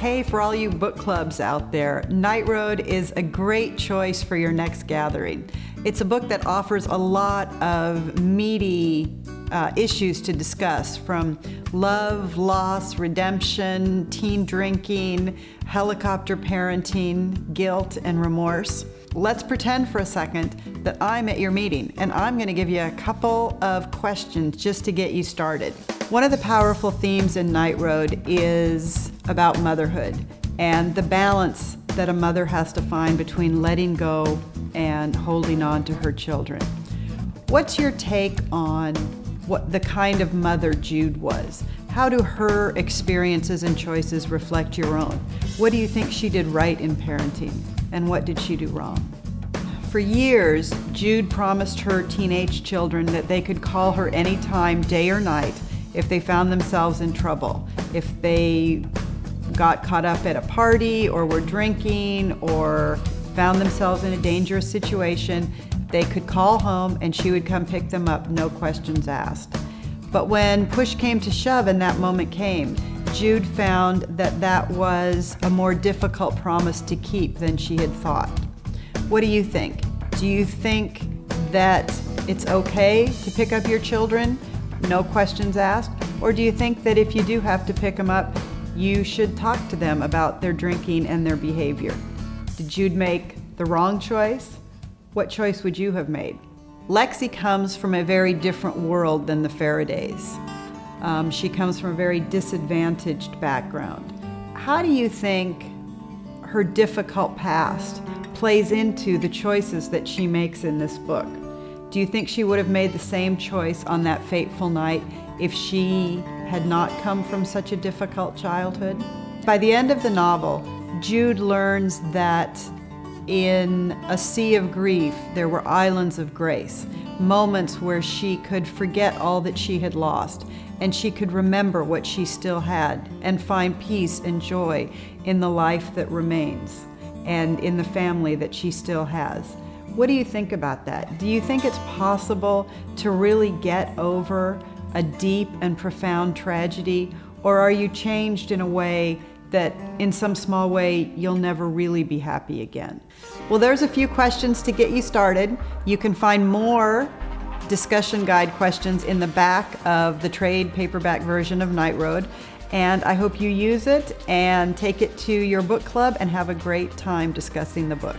Hey, for all you book clubs out there, Night Road is a great choice for your next gathering. It's a book that offers a lot of meaty uh, issues to discuss from love, loss, redemption, teen drinking, helicopter parenting, guilt, and remorse. Let's pretend for a second that I'm at your meeting and I'm going to give you a couple of questions just to get you started. One of the powerful themes in Night Road is about motherhood and the balance that a mother has to find between letting go and holding on to her children. What's your take on what the kind of mother Jude was? How do her experiences and choices reflect your own? What do you think she did right in parenting? And what did she do wrong? For years, Jude promised her teenage children that they could call her anytime, day or night, if they found themselves in trouble. If they got caught up at a party or were drinking or found themselves in a dangerous situation, they could call home and she would come pick them up, no questions asked. But when push came to shove and that moment came, Jude found that that was a more difficult promise to keep than she had thought. What do you think? Do you think that it's okay to pick up your children, no questions asked? Or do you think that if you do have to pick them up, you should talk to them about their drinking and their behavior? Did you make the wrong choice? What choice would you have made? Lexi comes from a very different world than the Faradays. Um, she comes from a very disadvantaged background. How do you think her difficult past plays into the choices that she makes in this book? Do you think she would have made the same choice on that fateful night if she had not come from such a difficult childhood? By the end of the novel, Jude learns that in a sea of grief, there were islands of grace, moments where she could forget all that she had lost and she could remember what she still had and find peace and joy in the life that remains and in the family that she still has. What do you think about that? Do you think it's possible to really get over a deep and profound tragedy, or are you changed in a way that in some small way you'll never really be happy again. Well, there's a few questions to get you started. You can find more discussion guide questions in the back of the trade paperback version of Night Road. And I hope you use it and take it to your book club and have a great time discussing the book.